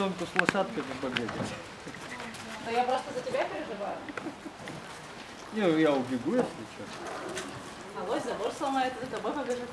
поросенку с лошадкой побегать. Но я просто за тебя переживаю. Не, я убегу, если что. Авось забор сломает, за тобой побежит.